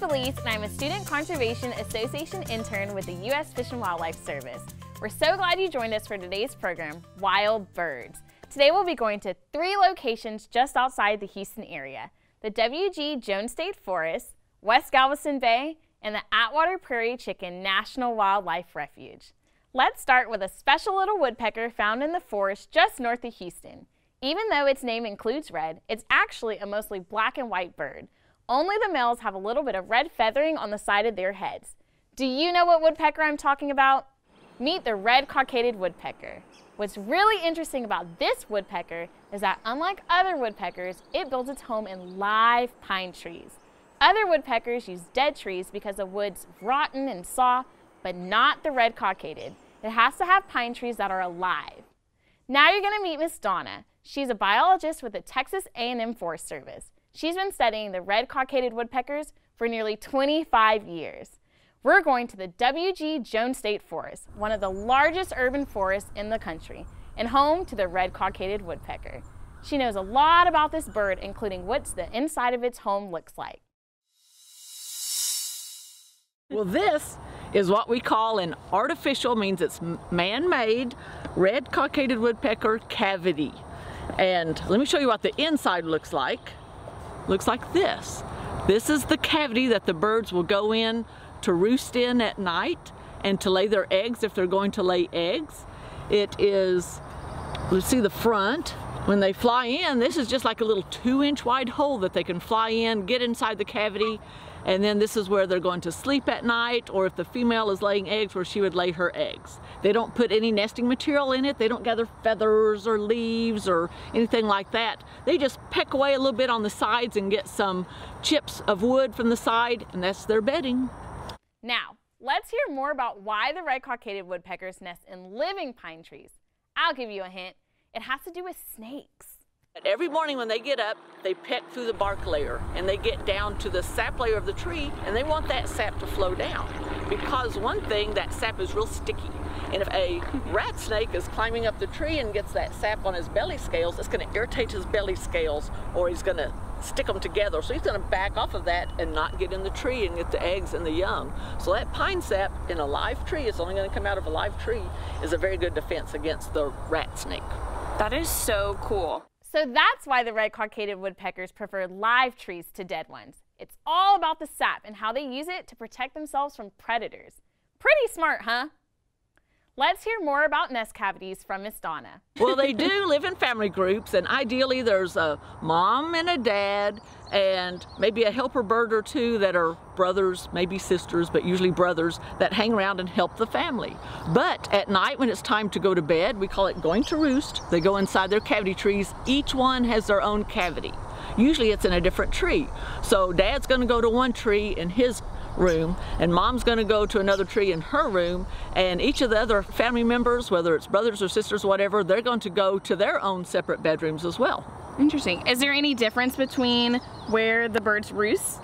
Felice, and I'm a Student Conservation Association intern with the U.S. Fish and Wildlife Service. We're so glad you joined us for today's program, Wild Birds. Today we'll be going to three locations just outside the Houston area, the W.G. Jones State Forest, West Galveston Bay, and the Attwater Prairie Chicken National Wildlife Refuge. Let's start with a special little woodpecker found in the forest just north of Houston. Even though its name includes red, it's actually a mostly black and white bird. Only the males have a little bit of red feathering on the side of their heads. Do you know what woodpecker I'm talking about? Meet the red cockaded woodpecker. What's really interesting about this woodpecker is that unlike other woodpeckers, it builds its home in live pine trees. Other woodpeckers use dead trees because the wood's rotten and saw, but not the red cockaded. It has to have pine trees that are alive. Now you're going to meet Miss Donna. She's a biologist with the Texas A&M Forest Service. She's been studying the red cockaded woodpeckers for nearly 25 years. We're going to the W.G. Jones State Forest, one of the largest urban forests in the country, and home to the red cockaded woodpecker. She knows a lot about this bird, including what the inside of its home looks like. Well, this is what we call an artificial, means it's man-made, red cockaded woodpecker cavity. And let me show you what the inside looks like. Looks like this. This is the cavity that the birds will go in to roost in at night and to lay their eggs if they're going to lay eggs. It is, let's see the front. When they fly in, this is just like a little two inch wide hole that they can fly in, get inside the cavity, and then this is where they're going to sleep at night or if the female is laying eggs where she would lay her eggs. They don't put any nesting material in it. They don't gather feathers or leaves or anything like that. They just peck away a little bit on the sides and get some chips of wood from the side and that's their bedding. Now, let's hear more about why the red cockaded woodpeckers nest in living pine trees. I'll give you a hint. It has to do with snakes. Every morning when they get up, they peck through the bark layer and they get down to the sap layer of the tree and they want that sap to flow down. Because one thing, that sap is real sticky. And if a rat snake is climbing up the tree and gets that sap on his belly scales, it's going to irritate his belly scales or he's going to stick them together. So he's going to back off of that and not get in the tree and get the eggs and the young. So that pine sap in a live tree, it's only going to come out of a live tree, is a very good defense against the rat snake. That is so cool. So that's why the red cockaded woodpeckers prefer live trees to dead ones. It's all about the sap and how they use it to protect themselves from predators. Pretty smart, huh? Let's hear more about nest cavities from Miss Donna. well, they do live in family groups, and ideally there's a mom and a dad, and maybe a helper bird or two that are brothers, maybe sisters, but usually brothers, that hang around and help the family. But at night when it's time to go to bed, we call it going to roost. They go inside their cavity trees. Each one has their own cavity. Usually it's in a different tree. So dad's gonna go to one tree in his room and mom's going to go to another tree in her room and each of the other family members whether it's brothers or sisters whatever they're going to go to their own separate bedrooms as well. Interesting. Is there any difference between where the birds roost?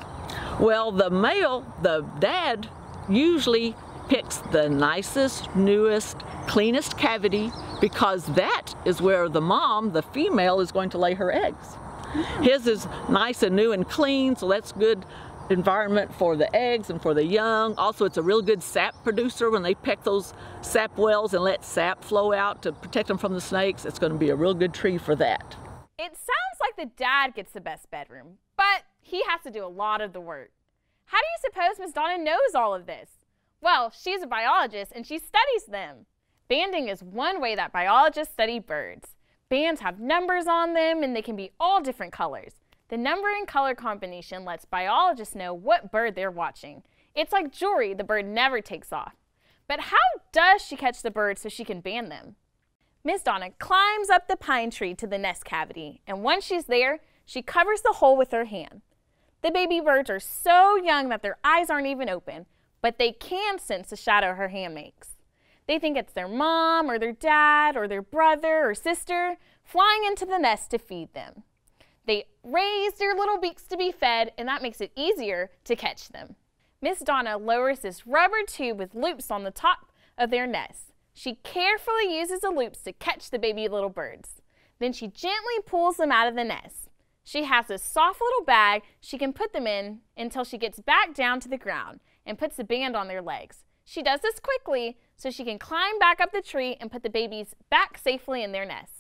Well the male the dad usually picks the nicest newest cleanest cavity because that is where the mom the female is going to lay her eggs. Hmm. his is nice and new and clean so that's good environment for the eggs and for the young. Also, it's a real good sap producer when they peck those sap wells and let sap flow out to protect them from the snakes. It's going to be a real good tree for that. It sounds like the dad gets the best bedroom, but he has to do a lot of the work. How do you suppose Miss Donna knows all of this? Well, she's a biologist and she studies them. Banding is one way that biologists study birds. Bands have numbers on them and they can be all different colors. The number and color combination lets biologists know what bird they're watching. It's like jewelry the bird never takes off. But how does she catch the birds so she can band them? Miss Donna climbs up the pine tree to the nest cavity, and once she's there, she covers the hole with her hand. The baby birds are so young that their eyes aren't even open, but they can sense the shadow her hand makes. They think it's their mom or their dad or their brother or sister flying into the nest to feed them. They raise their little beaks to be fed, and that makes it easier to catch them. Miss Donna lowers this rubber tube with loops on the top of their nest. She carefully uses the loops to catch the baby little birds. Then she gently pulls them out of the nest. She has a soft little bag she can put them in until she gets back down to the ground and puts the band on their legs. She does this quickly so she can climb back up the tree and put the babies back safely in their nests.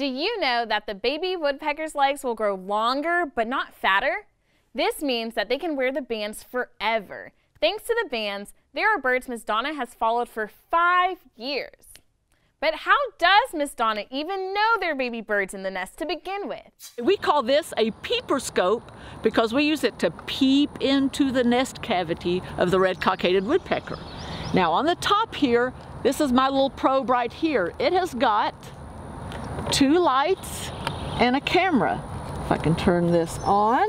Do you know that the baby woodpecker's legs will grow longer but not fatter? This means that they can wear the bands forever. Thanks to the bands, there are birds Miss Donna has followed for five years. But how does Miss Donna even know there are baby birds in the nest to begin with? We call this a peeper scope because we use it to peep into the nest cavity of the red cockaded woodpecker. Now on the top here, this is my little probe right here. It has got two lights and a camera. If I can turn this on.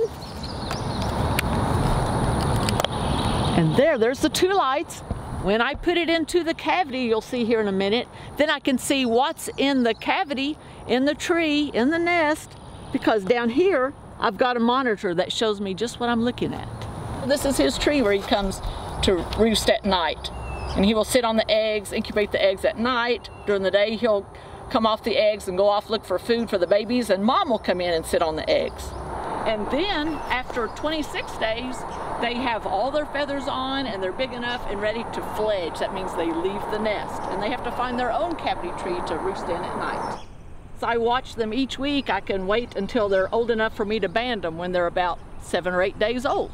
And there, there's the two lights. When I put it into the cavity, you'll see here in a minute, then I can see what's in the cavity, in the tree, in the nest, because down here, I've got a monitor that shows me just what I'm looking at. This is his tree where he comes to roost at night and he will sit on the eggs, incubate the eggs at night. During the day, he'll come off the eggs and go off look for food for the babies, and mom will come in and sit on the eggs. And then after 26 days, they have all their feathers on and they're big enough and ready to fledge. That means they leave the nest and they have to find their own cavity tree to roost in at night. So I watch them each week. I can wait until they're old enough for me to band them when they're about seven or eight days old.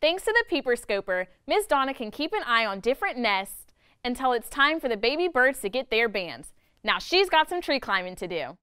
Thanks to the peeper scoper, Ms. Donna can keep an eye on different nests until it's time for the baby birds to get their bands. Now she's got some tree climbing to do.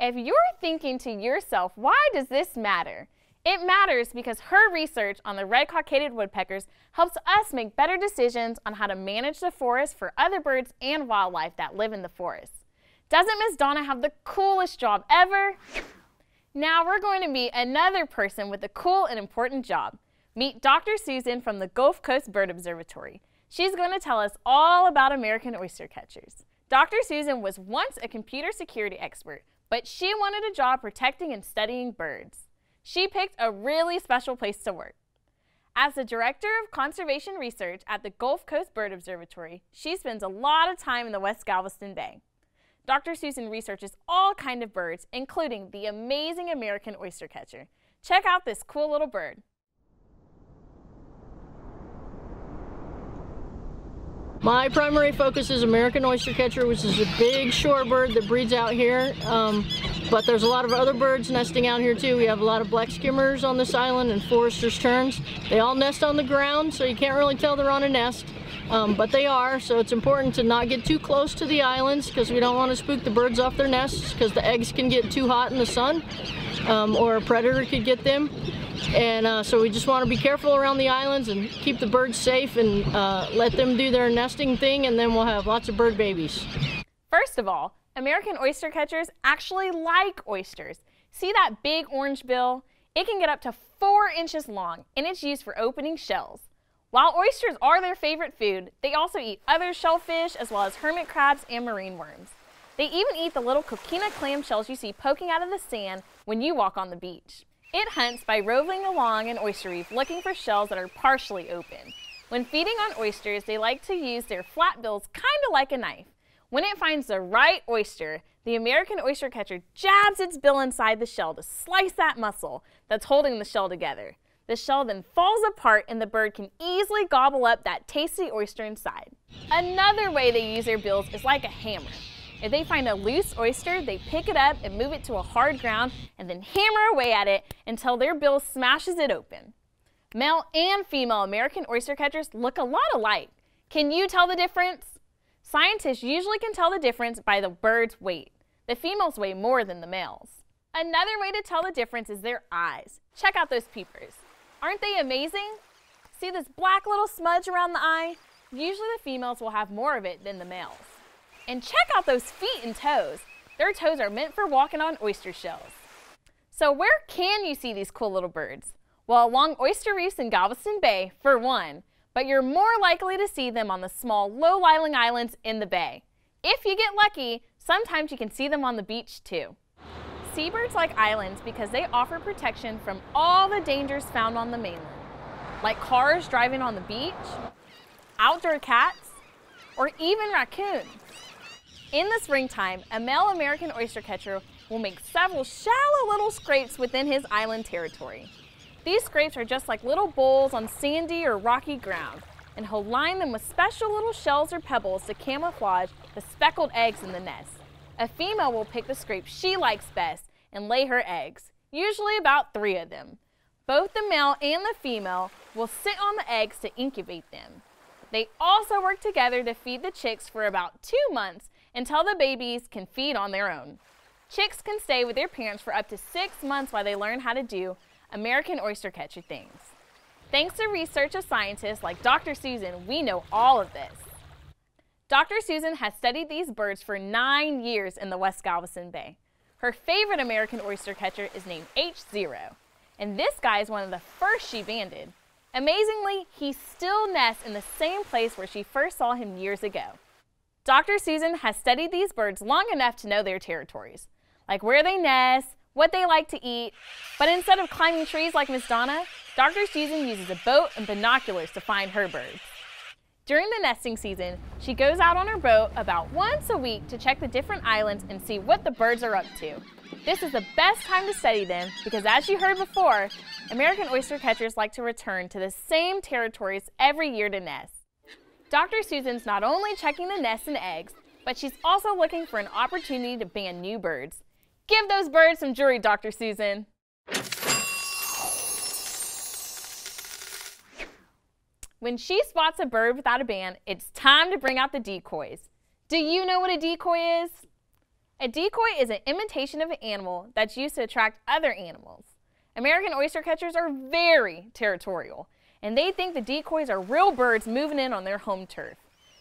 If you're thinking to yourself, why does this matter? It matters because her research on the red cockaded woodpeckers helps us make better decisions on how to manage the forest for other birds and wildlife that live in the forest. Doesn't Miss Donna have the coolest job ever? Now we're going to meet another person with a cool and important job. Meet Dr. Susan from the Gulf Coast Bird Observatory. She's going to tell us all about American oyster catchers. Dr. Susan was once a computer security expert, but she wanted a job protecting and studying birds she picked a really special place to work. As the Director of Conservation Research at the Gulf Coast Bird Observatory, she spends a lot of time in the West Galveston Bay. Dr. Susan researches all kinds of birds, including the amazing American oyster catcher. Check out this cool little bird. My primary focus is American oyster catcher, which is a big shorebird that breeds out here. Um, but there's a lot of other birds nesting out here too. We have a lot of black skimmers on this island and forester's terns. They all nest on the ground, so you can't really tell they're on a nest. Um, but they are, so it's important to not get too close to the islands because we don't want to spook the birds off their nests because the eggs can get too hot in the sun um, or a predator could get them. And uh, so we just want to be careful around the islands and keep the birds safe and uh, let them do their nesting thing and then we'll have lots of bird babies. First of all, American oyster catchers actually like oysters. See that big orange bill? It can get up to four inches long and it's used for opening shells. While oysters are their favorite food, they also eat other shellfish as well as hermit crabs and marine worms. They even eat the little coquina clam shells you see poking out of the sand when you walk on the beach. It hunts by roving along an oyster reef looking for shells that are partially open. When feeding on oysters, they like to use their flat bills kind of like a knife. When it finds the right oyster, the American oyster catcher jabs its bill inside the shell to slice that muscle that's holding the shell together. The shell then falls apart and the bird can easily gobble up that tasty oyster inside. Another way they use their bills is like a hammer. If they find a loose oyster, they pick it up and move it to a hard ground and then hammer away at it until their bill smashes it open. Male and female American oyster catchers look a lot alike. Can you tell the difference? Scientists usually can tell the difference by the bird's weight. The females weigh more than the males. Another way to tell the difference is their eyes. Check out those peepers. Aren't they amazing? See this black little smudge around the eye? Usually the females will have more of it than the males. And check out those feet and toes. Their toes are meant for walking on oyster shells. So where can you see these cool little birds? Well, along oyster reefs in Galveston Bay, for one, but you're more likely to see them on the small, low-lying islands in the bay. If you get lucky, sometimes you can see them on the beach too. Seabirds like islands because they offer protection from all the dangers found on the mainland, like cars driving on the beach, outdoor cats, or even raccoons. In the springtime, a male American oyster catcher will make several shallow little scrapes within his island territory. These scrapes are just like little bowls on sandy or rocky ground, and he'll line them with special little shells or pebbles to camouflage the speckled eggs in the nest. A female will pick the scrape she likes best and lay her eggs, usually about three of them. Both the male and the female will sit on the eggs to incubate them. They also work together to feed the chicks for about two months until the babies can feed on their own. Chicks can stay with their parents for up to six months while they learn how to do American oyster catcher things. Thanks to research of scientists like Dr. Susan, we know all of this. Dr. Susan has studied these birds for nine years in the West Galveston Bay. Her favorite American oyster catcher is named H0, and this guy is one of the first she banded. Amazingly, he still nests in the same place where she first saw him years ago. Dr. Susan has studied these birds long enough to know their territories, like where they nest, what they like to eat, but instead of climbing trees like Miss Donna, Dr. Susan uses a boat and binoculars to find her birds. During the nesting season, she goes out on her boat about once a week to check the different islands and see what the birds are up to. This is the best time to study them because as you heard before, American oyster catchers like to return to the same territories every year to nest. Dr. Susan's not only checking the nests and eggs, but she's also looking for an opportunity to band new birds. Give those birds some jury, Dr. Susan. When she spots a bird without a band, it's time to bring out the decoys. Do you know what a decoy is? A decoy is an imitation of an animal that's used to attract other animals. American oyster catchers are very territorial, and they think the decoys are real birds moving in on their home turf.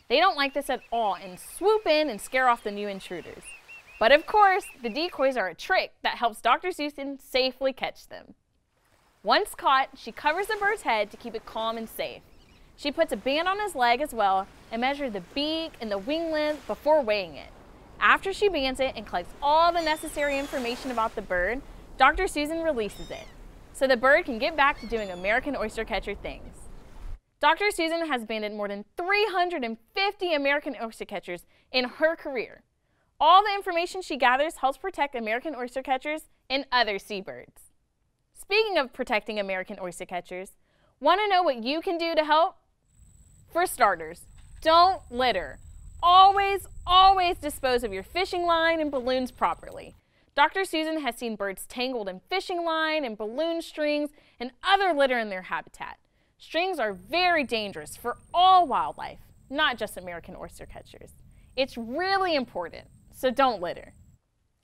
They don't like this at all and swoop in and scare off the new intruders. But of course, the decoys are a trick that helps Dr. Susan safely catch them. Once caught, she covers the bird's head to keep it calm and safe. She puts a band on his leg as well and measures the beak and the wing length before weighing it. After she bands it and collects all the necessary information about the bird, Dr. Susan releases it, so the bird can get back to doing American oyster catcher things. Dr. Susan has banded more than 350 American oyster catchers in her career. All the information she gathers helps protect American oyster catchers and other seabirds. Speaking of protecting American oyster catchers, want to know what you can do to help? For starters, don't litter. Always, always dispose of your fishing line and balloons properly. Dr. Susan has seen birds tangled in fishing line and balloon strings and other litter in their habitat. Strings are very dangerous for all wildlife, not just American oyster catchers. It's really important, so don't litter.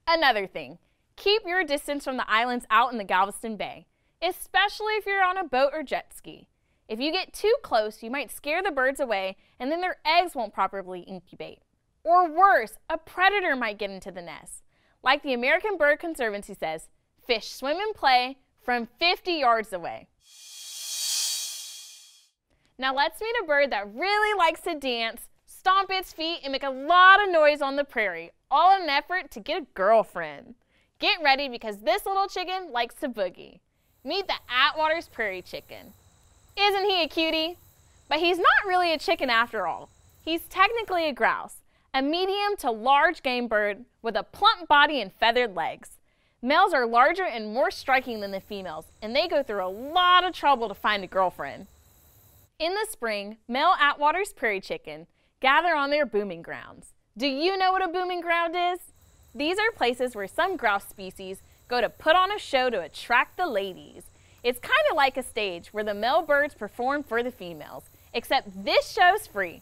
Another thing, keep your distance from the islands out in the Galveston Bay, especially if you're on a boat or jet ski. If you get too close, you might scare the birds away and then their eggs won't properly incubate. Or worse, a predator might get into the nest. Like the American Bird Conservancy says, fish swim and play from 50 yards away. Now let's meet a bird that really likes to dance, stomp its feet, and make a lot of noise on the prairie, all in an effort to get a girlfriend. Get ready because this little chicken likes to boogie. Meet the Attwater's Prairie Chicken. Isn't he a cutie? But he's not really a chicken after all. He's technically a grouse, a medium to large game bird with a plump body and feathered legs. Males are larger and more striking than the females, and they go through a lot of trouble to find a girlfriend. In the spring, male Attwater's prairie chicken gather on their booming grounds. Do you know what a booming ground is? These are places where some grouse species go to put on a show to attract the ladies. It's kind of like a stage where the male birds perform for the females, except this show's free.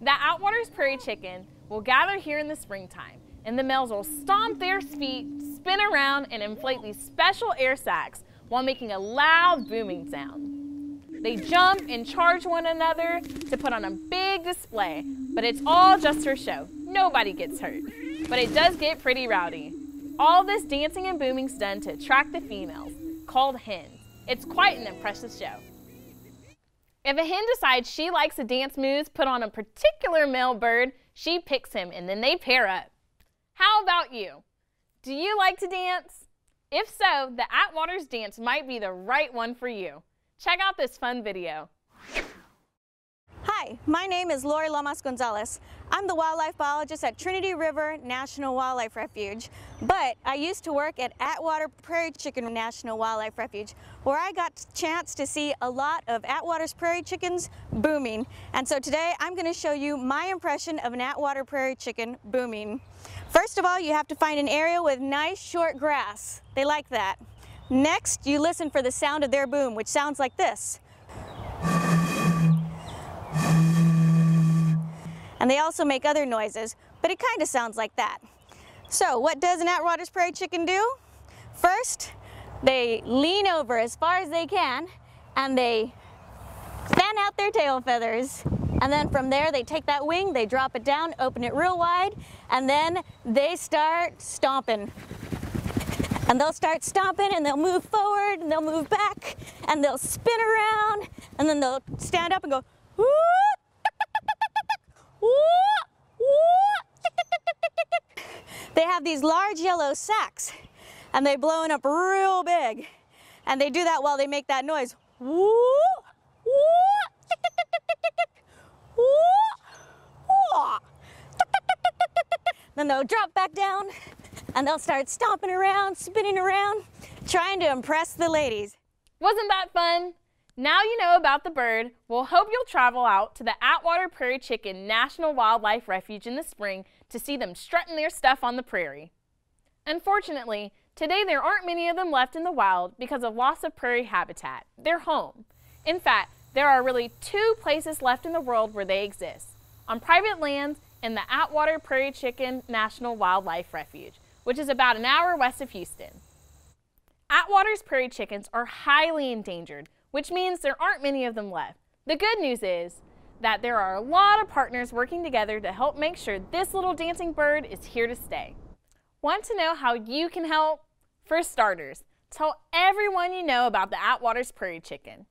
The Attwaters Prairie Chicken will gather here in the springtime, and the males will stomp their feet, spin around, and inflate these special air sacs while making a loud booming sound. They jump and charge one another to put on a big display, but it's all just for show. Nobody gets hurt. But it does get pretty rowdy. All this dancing and booming's done to attract the females called hens. It's quite an impressive show. If a hen decides she likes a dance moves put on a particular male bird, she picks him and then they pair up. How about you? Do you like to dance? If so, the Attwaters dance might be the right one for you. Check out this fun video. Hi, my name is Lori Lamas Gonzalez. I'm the wildlife biologist at Trinity River National Wildlife Refuge, but I used to work at Attwater Prairie Chicken National Wildlife Refuge, where I got a chance to see a lot of Attwater's prairie chickens booming. And so today I'm going to show you my impression of an Attwater prairie chicken booming. First of all, you have to find an area with nice short grass. They like that. Next, you listen for the sound of their boom, which sounds like this. And they also make other noises, but it kind of sounds like that. So what does an Attwater's prairie chicken do? First, they lean over as far as they can and they fan out their tail feathers. And then from there, they take that wing, they drop it down, open it real wide, and then they start stomping. And they'll start stomping and they'll move forward and they'll move back and they'll spin around and then they'll stand up and go! They have these large yellow sacks and they blowing up real big. And they do that while they make that noise. Then they'll drop back down and they'll start stomping around, spinning around, trying to impress the ladies. Wasn't that fun? Now you know about the bird, we'll hope you'll travel out to the Attwater Prairie Chicken National Wildlife Refuge in the spring to see them strutting their stuff on the prairie. Unfortunately, today there aren't many of them left in the wild because of loss of prairie habitat, their home. In fact, there are really two places left in the world where they exist, on private lands and the Attwater Prairie Chicken National Wildlife Refuge, which is about an hour west of Houston. Attwater's prairie chickens are highly endangered which means there aren't many of them left. The good news is that there are a lot of partners working together to help make sure this little dancing bird is here to stay. Want to know how you can help? For starters, tell everyone you know about the Attwaters Prairie Chicken.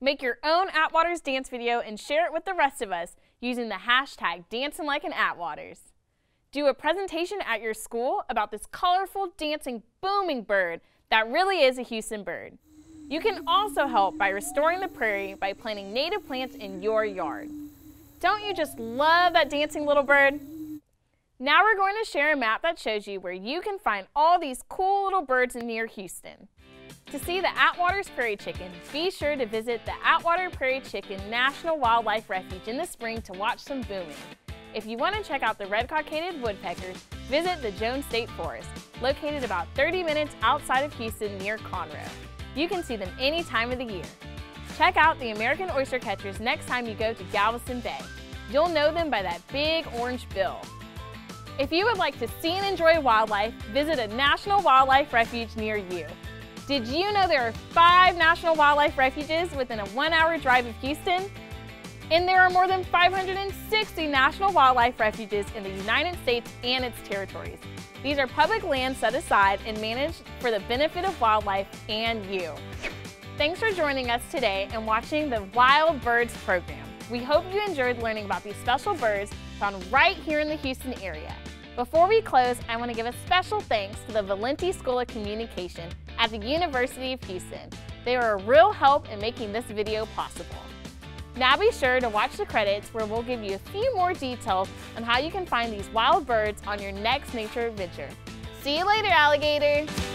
Make your own Attwaters dance video and share it with the rest of us using the hashtag Dancing Like an Attwaters. Do a presentation at your school about this colorful, dancing, booming bird that really is a Houston bird. You can also help by restoring the prairie by planting native plants in your yard. Don't you just love that dancing little bird? Now we're going to share a map that shows you where you can find all these cool little birds near Houston. To see the Attwater's Prairie Chicken, be sure to visit the Attwater Prairie Chicken National Wildlife Refuge in the spring to watch some booming. If you want to check out the red-cockaded woodpeckers, visit the Jones State Forest, located about 30 minutes outside of Houston near Conroe. You can see them any time of the year. Check out the American oyster catchers next time you go to Galveston Bay. You'll know them by that big orange bill. If you would like to see and enjoy wildlife, visit a National Wildlife Refuge near you. Did you know there are five National Wildlife Refuges within a one hour drive of Houston? And there are more than 560 National Wildlife Refuges in the United States and its territories. These are public lands set aside and managed for the benefit of wildlife and you. Thanks for joining us today and watching the Wild Birds program. We hope you enjoyed learning about these special birds found right here in the Houston area. Before we close, I want to give a special thanks to the Valenti School of Communication at the University of Houston. They were a real help in making this video possible. Now be sure to watch the credits where we'll give you a few more details on how you can find these wild birds on your next nature adventure. See you later, alligators!